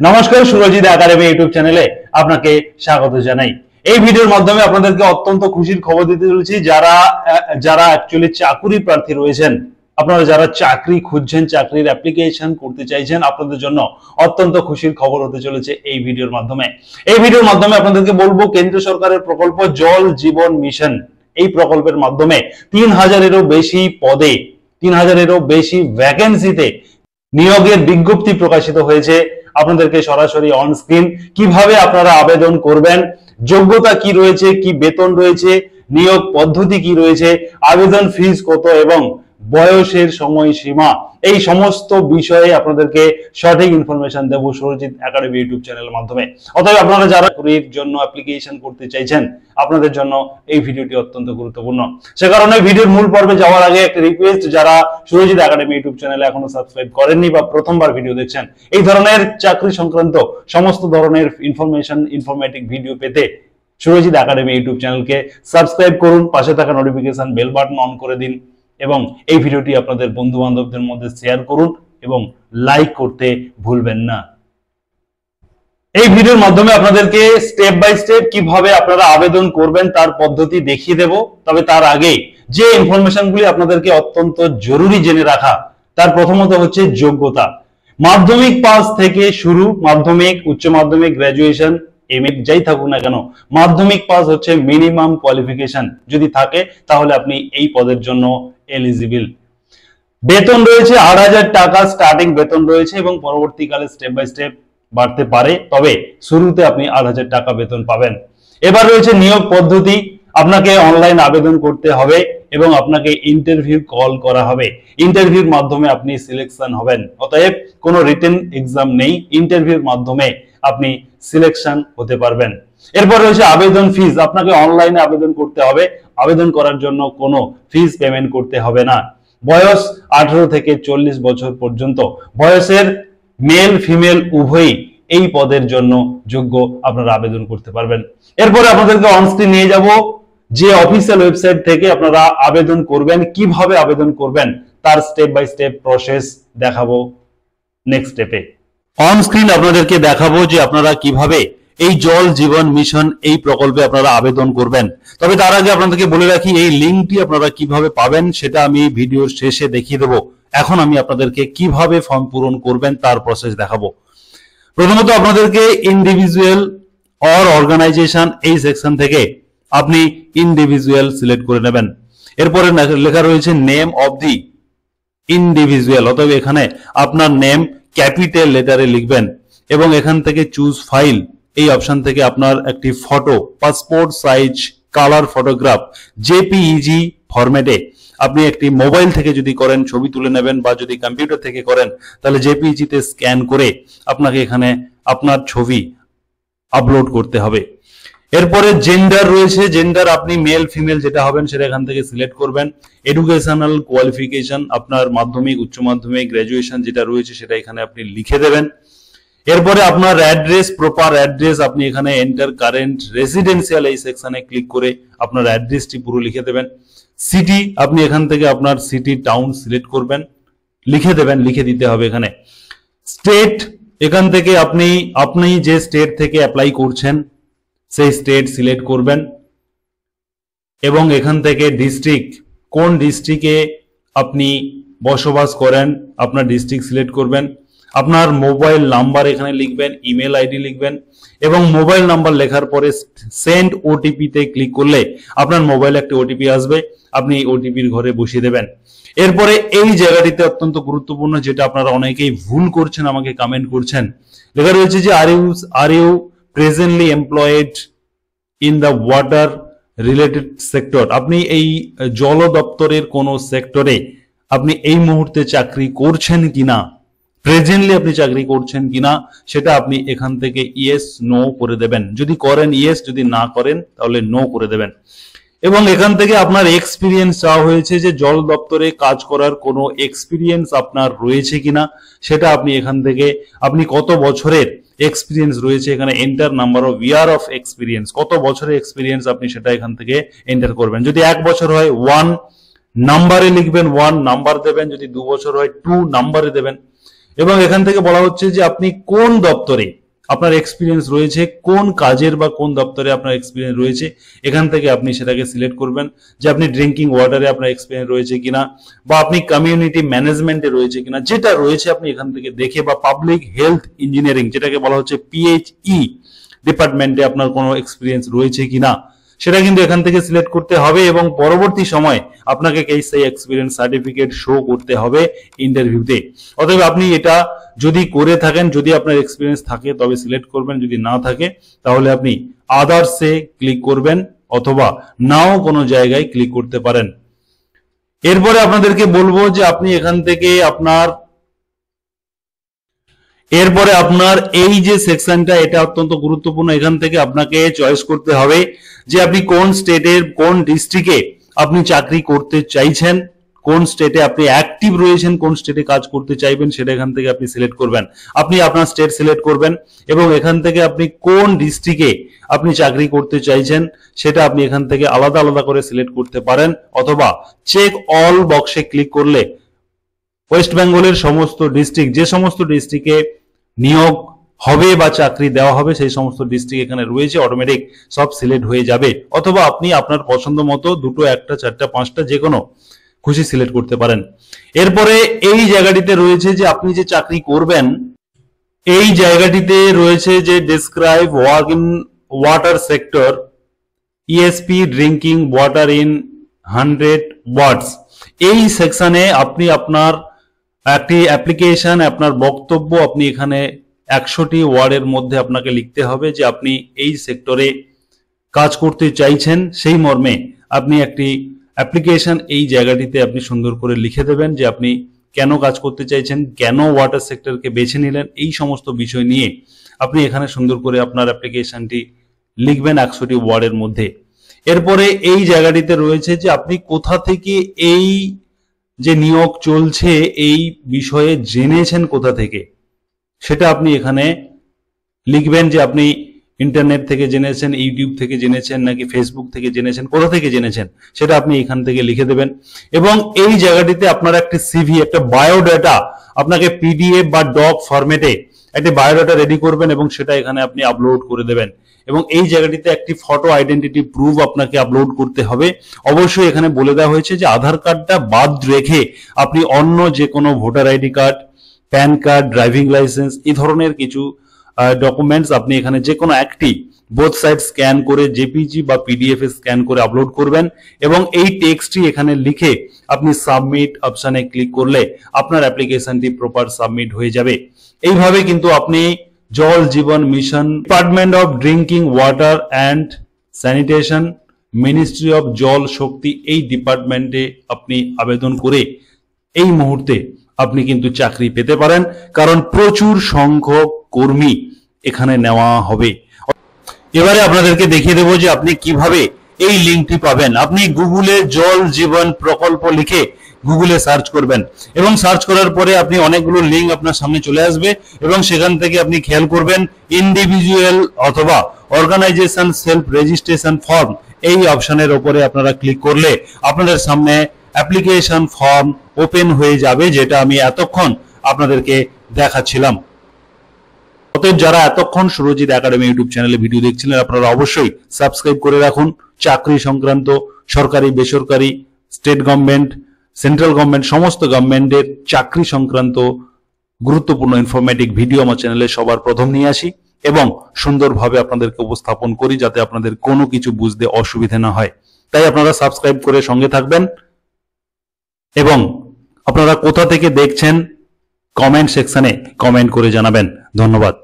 নমস্কার, Surajit Academy YouTube চ্যানেলে আপনাকে স্বাগত জানাই। এই ভিডিওর মাধ্যমে আপনাদেরকে অত্যন্ত খুশির খবর দিতে চলেছি। যারা যারা অ্যাকচুয়ালি চাকুরি প্রার্থী রয়েছেন, আপনারা যারা চাকরি খুঁজছেন, চাকরির অ্যাপ্লিকেশন করতে চাইছেন, আপনাদের জন্য অত্যন্ত খুশির খবর হতে চলেছে এই ভিডিওর মাধ্যমে। এই ভিডিওর মাধ্যমে আপনাদেরকে বলব কেন্দ্র সরকারের প্রকল্প জল জীবন মিশন, এই প্রকল্পের মাধ্যমে তিন হাজারেরও বেশি পদে, তিন হাজারেরও বেশি ভ্যাকেন্সিতে নিয়োগের বিজ্ঞপ্তি প্রকাশিত হয়েছে। আপনাদেরকে সরাসরি অন স্ক্রিন কীভাবে আপনারা আবেদন করবেন, যোগ্যতা কি রয়েছে, কি বেতন রয়েছে, নিয়োগ পদ্ধতি কি রয়েছে, আবেদন ফিজ কত এবং বয়সের সময়সীমা। এই সমস্ত বিষয়ে আপনাদেরকে সঠিক ইনফরমেশন দেবো সুরজিৎ একাডেমি ইউটিউব চ্যানেলের মাধ্যমে। অতএব আপনারা যারা চাকরির জন্য অ্যাপ্লিকেশন করতে চাইছেন, আপনাদের জন্য এই ভিডিওটি অত্যন্ত গুরুত্বপূর্ণ। সে কারণে ভিডিওর মূল পর্বে যাওয়ার আগে একটা রিকোয়েস্ট যারা সুরজিৎ একাডেমি ইউটিউব চ্যানেলে এখনও সাবস্ক্রাইব করেননি বা প্রথমবার ভিডিও দেখছেন, এই ধরনের চাকরি সংক্রান্ত সমস্ত ধরনের ইনফরমেশন ইনফরমেটিভ ভিডিও পেতে সুরজিৎ একাডেমি ইউটিউব চ্যানেলকে সাবস্ক্রাইব করুন, পাশে থাকা নোটিফিকেশন বেল বাটন অন করে দিন। এবং এই ভিডিওটি আপনাদের বন্ধু বান্ধবদের মধ্যে শেয়ার করুন এবং লাইক করতে ভুলবেন না। এই ভিডিওর মাধ্যমে আপনাদেরকে স্টেপ বাই স্টেপ কীভাবে আপনারা আবেদন করবেন তার পদ্ধতি দেখিয়ে দেব। তবে তার আগে যে ইনফরমেশনগুলি আপনাদেরকে অত্যন্ত জরুরি জেনে রাখা, তার প্রথমত হচ্ছে যোগ্যতা। মাধ্যমিক পাস থেকে শুরু, মাধ্যমিক, উচ্চ মাধ্যমিক গ্র্যাজুয়েশন এম যাই থাকুক না কেন, মাধ্যমিক পাস হচ্ছে মিনিমাম কোয়ালিফিকেশন যদি থাকে, তাহলে আপনি এই পদের জন্য এলিজিবল বেতন রয়েছে আট হাজার টাকা স্টার্টিং বেতন রয়েছে এবং পরবর্তীকালে স্টেপ বাই স্টেপ বাড়তে পারে। তবে শুরুতে আপনি আট হাজার টাকা বেতন পাবেন। এবার রয়েছে নিয়োগ পদ্ধতি। আপনাকে অনলাইন আবেদন করতে হবে এবং আপনাকে ইন্টারভিউ কল করা হবে। ইন্টারভিউর মাধ্যমে আপনি সিলেকশন হবেন। অতএব কোনো রিটেন এক্সাম নেই। ইন্টারভিউর মাধ্যমে আপনি সিলেকশন হতে পারবেন। এরপর রয়েছে আবেদন ফিজ আপনাকে অনলাইনে আবেদন করতে হবে। আবেদন করার জন্য কোনো ফিজ পেমেন্ট করতে হবে না। বয়স আঠারো থেকে চল্লিশ বছর পর্যন্ত। বয়সের মেল ফিমেল উভয়ই এই পদের জন্য যোগ্য আপনারা আবেদন করতে পারবেন। এরপরে আপনাদেরকে অনস্ক্রিন নিয়ে যাব। যে অফিসিয়াল ওয়েবসাইট থেকে আপনারা আবেদন করবেন, কীভাবে আবেদন করবেন, তার স্টেপ বাই স্টেপ প্রসেস দেখাবো। নেক্সট স্টেপে অন স্ক্রিন আপনাদেরকে দেখাবো যে আপনারা কীভাবে এই জল জীবন মিশন এই প্রকল্পে আপনারা আবেদন করবেন। তবে তার আগে আপনাদেরকে বলে রাখি, এই লিঙ্কটি আপনারা কীভাবে পাবেন সেটা আমি ভিডিওর শেষে দেখিয়ে দেবো। এখন আমি আপনাদেরকে কীভাবে ফর্ম পূরণ করবেন তার প্রসেস দেখাবো। প্রথমত আপনাদেরকে ইন্ডিভিজুয়াল অর অর্গানাইজেশন এই সেকশন থেকে আপনি ইন্ডিভিজুয়াল সিলেক্ট করে নেবেন। এরপরে লেখা রয়েছে নেম অব দি ইন্ডিভিজুয়াল অতএব এখানে আপনার নেম ক্যাপিটাল লেটারে লিখবেন এবং এখান থেকে চুজ ফাইল এই অপশন থেকে আপনার একটি photo passport size colour photograph JPEG ফরম্যাটে আপনি একটি মোবাইল থেকে যদি করেন, ছবি তুলে নেবেন বা যদি কম্পিউটার থেকে করেন, তাহলে জেপিইজিতে স্ক্যান করে আপনাকে এখানে আপনার ছবি আপলোড করতে হবে। এরপরে জেন্ডার রয়েছে জেন্ডার আপনি মেল ফিমেল যেটা হবেন সেটা এখান থেকে সিলেক্ট করবেন। এডুকেশনাল কোয়ালিফিকেশন আপনার মাধ্যমিক, উচ্চ মাধ্যমিক গ্রাজুয়েশন যেটা রয়েছে সেটা এখানে আপনি লিখে দেবেন। এরপরে আপনার অ্যাড্রেস প্রপার অ্যাড্রেস আপনি এখানে এন্টার কারেন্ট রেসিডেন্সিয়াল এই সেকশনে ক্লিক করে আপনার অ্যাড্রেসটি পুরো লিখে দেবেন। সিটি আপনি এখান থেকে আপনার সিটি টাউন সিলেক্ট করবেন। লিখে দেবেন, লিখে দিতে হবে এখানে। স্টেট এখান থেকে আপনি আপনি যে স্টেট থেকে অ্যাপ্লাই করছেন সেই স্টেট সিলেক্ট করবেন এবং এখান থেকে ডিস্ট্রিক্ট কোন ডিস্ট্রিক্টে আপনি বসবাস করেন, আপনার ডিস্ট্রিক্ট সিলেক্ট করবেন। আপনার মোবাইল নাম্বার এখানে লিখবেন ইমেল আইডি লিখবেন এবং মোবাইল নাম্বার লেখার পরে সেন্ড ওটিপি তে ক্লিক করলে আপনার মোবাইলে একটি ওটিপি আসবে, আপনি এই ওটিপির ঘরে বসিয়ে দেবেন। এরপরে এই জায়গাটিতে অত্যন্ত গুরুত্বপূর্ণ, যেটা আপনারা অনেকেই ভুল করছেন, আমাকে কমেন্ট করছেন। লেখা রয়েছে যে are you are you presently employed in the water related sector আপনি এই জল দপ্তরের কোন সেক্টরে আপনি এই মুহূর্তে চাকরি করছেন কিনা? প্রেজেন্টলি আপনি চাকরি করছেন কিনা? সেটা আপনি এখান থেকে ইয়েস নো করে দেবেন। যদি করেন ইয়েস যদি না করেন, তাহলে নো করে দেবেন। এবং এখান থেকে আপনার এক্সপিরিয়েন্স চাওয়া হয়েছে যে জল দপ্তরে কাজ করার কোনো এক্সপিরিয়েন্স আপনার রয়েছে কিনা, সেটা আপনি এখান থেকে, আপনি কত বছরের এক্সপিরিয়েন্স রয়েছে এখানে enter number of year of experience কত বছরের এক্সপিরিয়েন্স আপনি সেটা এখান থেকে এন্টার করবেন। যদি এক বছর হয় ওয়ান নাম্বারে লিখবেন ওয়ান নাম্বার দেবেন, যদি দু বছর হয় টু নাম্বারে দেবেন। এবং এখান থেকে বলা হচ্ছে যে আপনি কোন দপ্তরে আপনার এক্সপিরিয়েন্স রয়েছে, কোন কাজের বা কোন দপ্তরে আপনার এক্সপিরিয়েন্স রয়েছে, এখান থেকে আপনি সেটাকে সিলেক্ট করবেন। যে আপনি ড্রিঙ্কিং ওয়াটারে আপনার এক্সপিরিয়েন্স রয়েছে কিনা, বা আপনি কমিউনিটি ম্যানেজমেন্টে রয়েছে কিনা, যেটা রয়েছে আপনি এখান থেকে দেখে, বা পাবলিক হেলথ ইঞ্জিনিয়ারিং যেটাকে বলা হচ্ছে পিএইচই ডিপার্টমেন্টে আপনার কোনো এক্সপিরিয়েন্স রয়েছে কিনা। সেটা কিন্তু এখান থেকে সিলেক্ট করতে হবে এবং পরবর্তী সময় আপনাকে সেই এক্সপিরিয়েন্স সার্টিফিকেট শো করতে হবে ইন্টারভিউতে অতএব আপনি এটা যদি করে থাকেন, যদি আপনার এক্সপিরিয়েন্স থাকে, তবে সিলেক্ট করবেন, যদি না থাকে, তাহলে আপনি আদার্সে ক্লিক করবেন অথবা নাও কোনো জায়গায় ক্লিক করতে পারেন। এরপরে আপনাদেরকে বলব যে আপনি এখান থেকে আপনার এরপরে আপনার এই যে সেকশনটা, এটা অত্যন্ত গুরুত্বপূর্ণ। এখান থেকে আপনাকে চয়েস করতে হবে যে আপনি কোন স্টেটের, কোন ডিস্ট্রিক্টে আপনি চাকরি করতে চাইছেন, কোন স্টেটে আপনি অ্যাক্টিভ রয়েছেন, কোন স্টেটে কাজ করতে চাইবেন, সেটা এখান থেকে আপনি সিলেক্ট করবেন। আপনি আপনার স্টেট সিলেক্ট করবেন এবং এখান থেকে আপনি কোন ডিস্ট্রিক্টে আপনি চাকরি করতে চাইছেন, সেটা আপনি এখান থেকে আলাদা আলাদা করে সিলেক্ট করতে পারেন অথবা চেক অল বক্সে ক্লিক করলে ওয়েস্ট বেঙ্গলের সমস্ত ডিস্ট্রিক্ট যে সমস্ত ডিস্ট্রিক্টে নিয়োগ হবে বা চাকরি দেওয়া হবে, সেই সমস্ত ডিস্ট্রিক্ট এখানে রয়েছে অটোমেটিক সব সিলেক্ট হয়ে যাবে। অথবা আপনি আপনার পছন্দ মতো দুটো, একটা, চারটা, পাঁচটা যে কোনো খুশি সিলেক্ট করতে পারেন। এরপরে এই জায়গাটিতে রয়েছে যে আপনি যে চাকরি করবেন, এই জায়গাটিতে রয়েছে যে describe work in water sector ESP drinking water in hundred words এই সেকশনে আপনি আপনার একটি অ্যাপ্লিকেশন আপনার বক্তব্য আপনি এখানে একশোটি ওয়ার্ডের মধ্যে আপনাকে লিখতে হবে যে আপনি এই সেক্টরে কাজ করতে চাইছেন। সেই মর্মে আপনি একটি অ্যাপ্লিকেশন এই জায়গাটিতে আপনি সুন্দর করে লিখে দেবেন যে আপনি কেন কাজ করতে চাইছেন, কেন ওয়াটার সেক্টরকে বেছে নিলেন, এই সমস্ত বিষয় নিয়ে আপনি এখানে সুন্দর করে আপনার অ্যাপ্লিকেশনটি লিখবেন একশোটি ওয়ার্ডের মধ্যে। এরপরে এই জায়গাটিতে রয়েছে যে আপনি কোথা থেকে এই যে নিয়োগ চলছে এই বিষয়ে জেনেছেন কোথা থেকে, সেটা আপনি এখানে লিখবেন যে আপনি ইন্টারনেট থেকে জেনেছেন ইউটিউব থেকে জেনেছেন, নাকি ফেসবুক থেকে জেনেছেন, কোথা থেকে জেনেছেন, সেটা আপনি এখান থেকে লিখে দেবেন। এবং এই জায়গাটিতে আপনার একটি সিভি একটা বায়োডাটা আপনাকে পিডিএফ বা ডক ফরম্যাটে একটি বায়োডাটা রেডি করবেন এবং সেটা এখানে আপনি আপলোড করে দেবেন। এবং এই জায়গাটিতে একটি ফটো আইডেন্টিটি প্রুফ আপনাকে আপলোড করতে হবে। অবশ্যই এখানে বলে দেওয়া হয়েছে যে আধার কার্ডটা বাদ রেখে আপনি অন্য যে কোনো voter ID card, PAN card driving licence এই ধরনের কিছু ডকুমেন্টস আপনি এখানে যে কোনো একটি বোথ সাইড স্ক্যান করে জেপিজি বা পিডিএফ স্ক্যান করে আপলোড করবেন এবং এই টেক্সটটি এখানে লিখে আপনি সাবমিট অপশনে ক্লিক করলে আপনার অ্যাপ্লিকেশনটি প্রপার সাবমিট হয়ে যাবে। এইভাবে কিন্তু আপনি Jal Jeevan mission department of drinking water and sanitation ministry of Jal Shakti এই ডিপার্টমেন্টে আপনি আবেদন করে এই মুহূর্তে আপনি কিন্তু চাকরি পেতে পারেন, কারণ প্রচুর সংখ্যক কর্মী এখানে নেওয়া হবে। এবারে আপনাদেরকে দেখিয়ে দেবো যে আপনি কীভাবে এই লিঙ্কটি পাবেন। আপনি গুগলে জল জীবন প্রকল্প লিখে গুগলে সার্চ করবেন। এবং সার্চ করার পরে আপনি অনেকগুলো লিঙ্ক আপনার সামনে চলে আসবে এবং সেখান থেকে আপনি খেয়াল করবেন ইন্ডিভিজুয়াল অথবা অর্গানাইজেশন সেলফ রেজিস্ট্রেশন ফর্ম এই অপশনের ওপরে আপনারা ক্লিক করলে আপনাদের সামনে অ্যাপ্লিকেশন ফর্ম ওপেন হয়ে যাবে, যেটা আমি এতক্ষণ আপনাদেরকে দেখাচ্ছিলাম। অতএব যারা এতক্ষণ সুরজিৎ একাডেমি ইউটিউব চ্যানেলে ভিডিও দেখছিলেন, আপনারা অবশ্যই সাবস্ক্রাইব করে রাখুন। চাকরি সংক্রান্ত সরকারি, বেসরকারি স্টেট গভর্নমেন্ট সেন্ট্রাল গভর্নমেন্ট সমস্ত গভর্নমেন্টের চাকরি সংক্রান্ত গুরুত্বপূর্ণ ইনফরমেটিভ ভিডিও আমার চ্যানেলে সবার প্রথম নিয়ে আসি এবং সুন্দরভাবে আপনাদেরকে উপস্থাপন করি যাতে আপনাদের কোনো কিছু বুঝতে অসুবিধে না হয়। তাই আপনারা সাবস্ক্রাইব করে সঙ্গে থাকবেন এবং আপনারা কোথা থেকে দেখছেন কমেন্ট সেকশনে কমেন্ট করে জানাবেন। ধন্যবাদ।